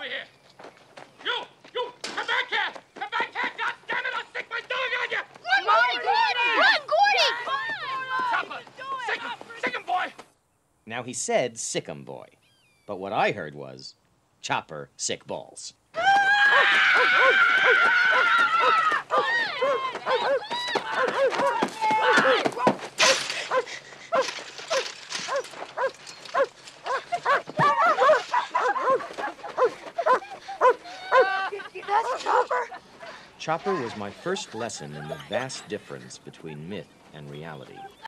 over here. You, you, come back here. Come back here. God damn it, I'll stick my dog on you. Run, Gordie! Run, Gordie! Chopper, sic him, sic him, boy. Now he said sic 'em boy, but what I heard was chopper sic balls. That's Chopper. Chopper was my first lesson in the vast difference between myth and reality.